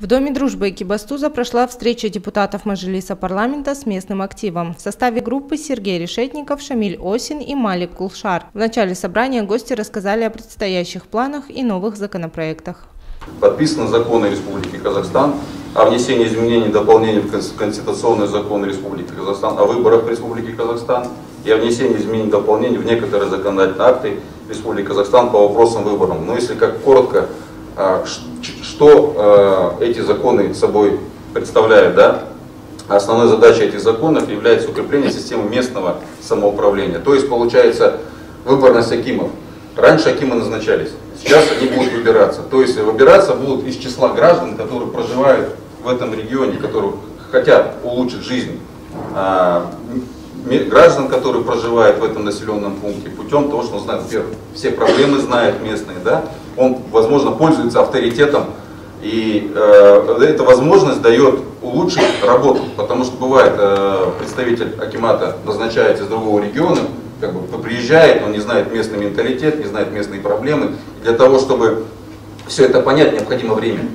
В Доме дружбы Экибастуза прошла встреча депутатов Мажилиса парламента с местным активом. В составе группы Сергей Решетников, Шамиль Осин и Малик Кулшар. В начале собрания гости рассказали о предстоящих планах и новых законопроектах. Подписаны законы Республики Казахстан о внесении изменений и дополнений в Конституционный закон Республики Казахстан о выборах в Республике Казахстан и о внесении изменений и дополнений в некоторые законодательные акты Республики Казахстан по вопросам выборов. Но если как коротко, а, что э, эти законы собой представляют, да? Основной задачей этих законов является укрепление системы местного самоуправления. То есть получается выборность акимов. Раньше акимы назначались, сейчас они будут выбираться. То есть выбираться будут из числа граждан, которые проживают в этом регионе, которые хотят улучшить жизнь а, граждан, которые проживают в этом населенном пункте, путем того, что он знает, во все проблемы знает местные, да, он, возможно, пользуется авторитетом и э, эта возможность дает улучшить работу, потому что бывает э, представитель Акимата назначается из другого региона, как бы приезжает, он не знает местный менталитет, не знает местные проблемы. И для того, чтобы все это понять, необходимо время.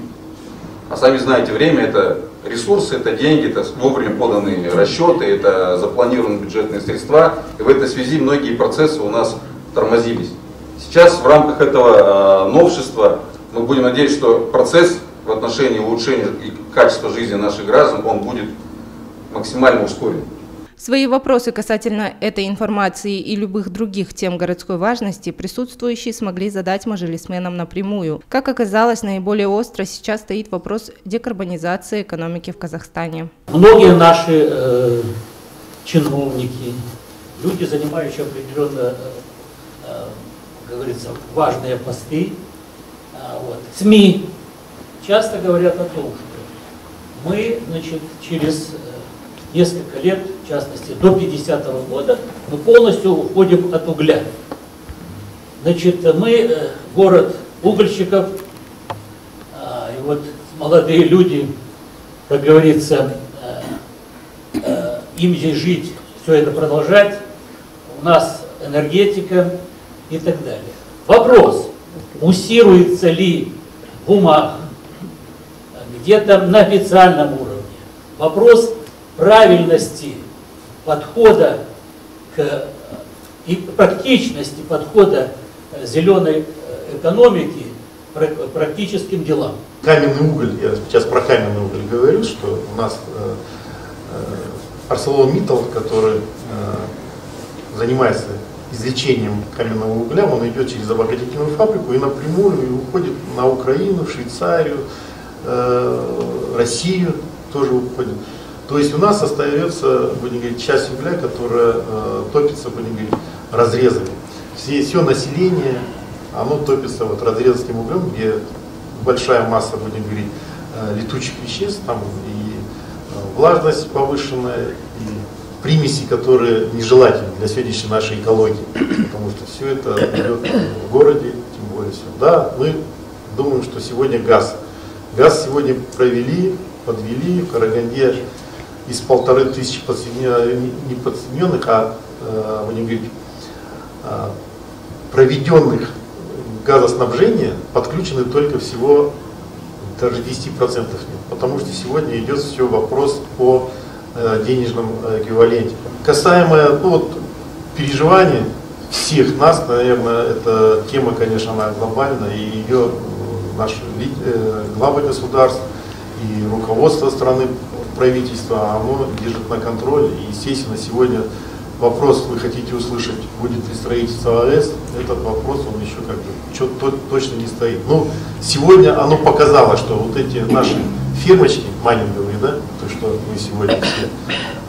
А сами знаете, время это ресурсы, это деньги, это вовремя поданные расчеты, это запланированные бюджетные средства. И в этой связи многие процессы у нас тормозились. Сейчас в рамках этого э, новшества мы будем надеяться, что процесс в отношении улучшения и качества жизни наших граждан, он будет максимально ускорен. Свои вопросы касательно этой информации и любых других тем городской важности присутствующие смогли задать мажилисменам напрямую. Как оказалось, наиболее остро сейчас стоит вопрос декарбонизации экономики в Казахстане. Многие наши э, чиновники, люди, занимающие определенно, э, э, как говорится, важные посты, вот. СМИ часто говорят о том, что мы значит, через э, несколько лет, в частности до 50 -го года, мы полностью уходим от угля. Значит, мы э, город угольщиков, а, и вот молодые люди, как говорится, э, им здесь жить, все это продолжать, у нас энергетика и так далее. Вопрос, муссируется ли бумаг где-то на официальном уровне. Вопрос правильности подхода к и практичности подхода зеленой экономики к практическим делам. Каменный уголь, я сейчас про каменный уголь говорю, что у нас э, э, ArcelorMittal, который э, занимается извлечением каменного угля, он идет через обогатительную фабрику и напрямую и уходит на Украину, в Швейцарию, э, Россию тоже уходит. То есть у нас остается, будем говорить, часть угля, которая э, топится, будем говорить, разрезами. Все, все население, оно топится вот разрезанским углем, где большая масса, будем говорить, э, летучих веществ, там и э, влажность повышенная, и примеси, которые нежелательны для сегодняшней нашей экологии. Потому что все это идет в городе, тем более все. Да, мы думаем, что сегодня газ. Газ сегодня провели, подвели в Караганде из полторы тысячи не подсоединенных, а, э, будем говорить, а, проведенных газоснабжения подключены только всего даже 10% нет. Потому что сегодня идет все вопрос по Э, денежном эквиваленте. Касаемо ну, вот, переживаний всех нас, наверное, эта тема, конечно, она глобальна, и ее наши э, главы государств и руководство страны, правительства, оно держит на контроле. И, естественно, сегодня вопрос, вы хотите услышать, будет ли строительство АЭС, этот вопрос, он еще как бы что-то точно не стоит. Но сегодня оно показало, что вот эти наши фирмочки майнинговые, да, то, что мы сегодня все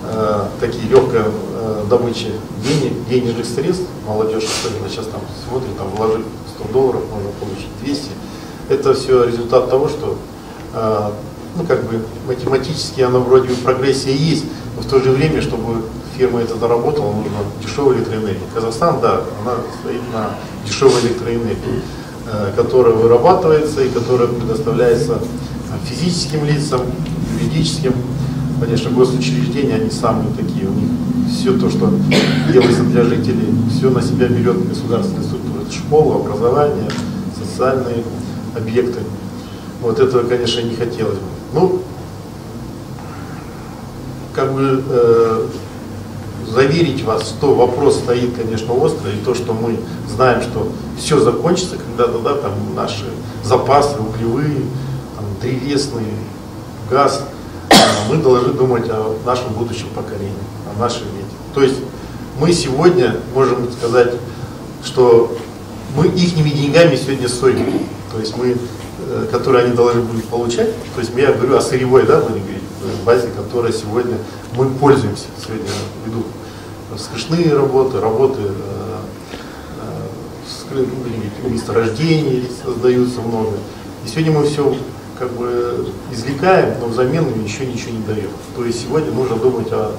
э, такие легкая э, добыча денег, денежных средств, молодежь особенно сейчас там смотрит, там вложить 100 долларов, можно получить 200. Это все результат того, что э, ну, как бы математически оно вроде бы прогрессия есть, но в то же время, чтобы фирма это заработала, нужно дешевая электроэнергия. Казахстан, да, она стоит на дешевой электроэнергии, э, которая вырабатывается и которая предоставляется физическим лицам, юридическим, конечно, госучреждения, они самые такие, у них все то, что делается для жителей, все на себя берет государственная структура. Это школа, образование, социальные объекты. Вот этого, конечно, не хотелось бы. Ну, как бы э, заверить вас, что вопрос стоит, конечно, острый, и то, что мы знаем, что все закончится когда-то, да, там наши запасы углевые, древесный, газ, э, мы должны думать о нашем будущем поколении, о нашей дети. То есть мы сегодня можем сказать, что мы их деньгами сегодня стоим. То есть мы, э, которые они должны будут получать, то есть я говорю о сырьевой, да, будем говорить, базе, которой сегодня мы пользуемся. Сегодня ведут скрышные работы, работы э, э, месторождений создаются много. И сегодня мы все как бы извлекаем, но взамен еще ничего не даем. То есть сегодня нужно думать о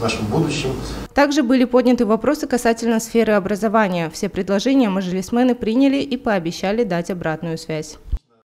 нашем будущем. Также были подняты вопросы касательно сферы образования. Все предложения мажилисмены приняли и пообещали дать обратную связь.